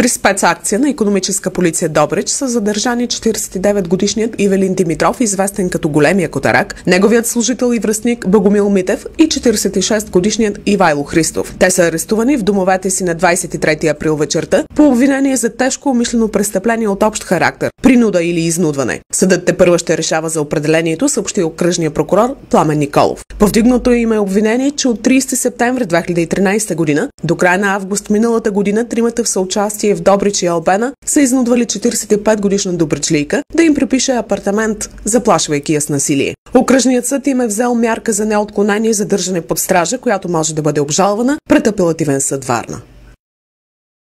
При спецакция на економическа полиция Добрич са задържани 49-годишният Ивелин Димитров, известен като големия котарак, неговият служител и връзник Богомил Митев и 46-годишният Ивайло Христов. Те са арестувани в домовете си на 23 април вечерта по обвинение за тежко умишлено престъпление от общ характер, принуда или изнудване. Съдът те първо ще решава за определението, съобщи окръжния прокурор Пламен Николов. Повдигнато им е обвинение, че от 30 септември 2013 година до края на август миналата година тримата в съучастие в Добрич и Албена са изнудвали 45 годишна добричлийка да им припише апартамент, заплашвайки я с насилие. Окръжният съд им е взел мярка за неотклонение и задържане под стража, която може да бъде обжалвана пред апелативен съд Варна.